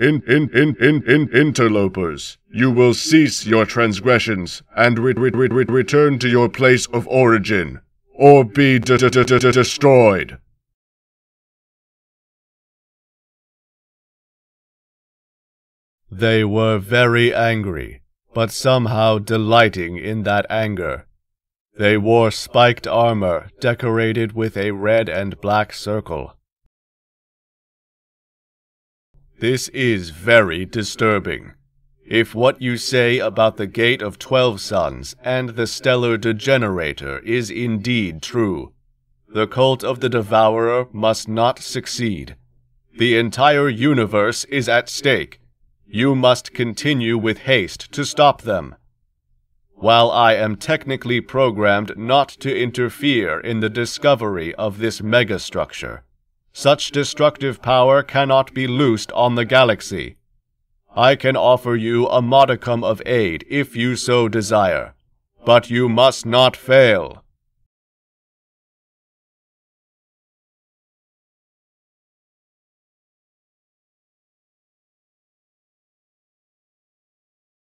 In, in, in, in, in, interlopers, you will cease your transgressions and re- re- re- re- return to your place of origin, or be d- d- d- d- destroyed. They were very angry, but somehow delighting in that anger. They wore spiked armor decorated with a red and black circle. This is very disturbing. If what you say about the Gate of Twelve Suns and the Stellar Degenerator is indeed true, the cult of the Devourer must not succeed. The entire universe is at stake. You must continue with haste to stop them. While I am technically programmed not to interfere in the discovery of this megastructure, such destructive power cannot be loosed on the galaxy. I can offer you a modicum of aid if you so desire, but you must not fail.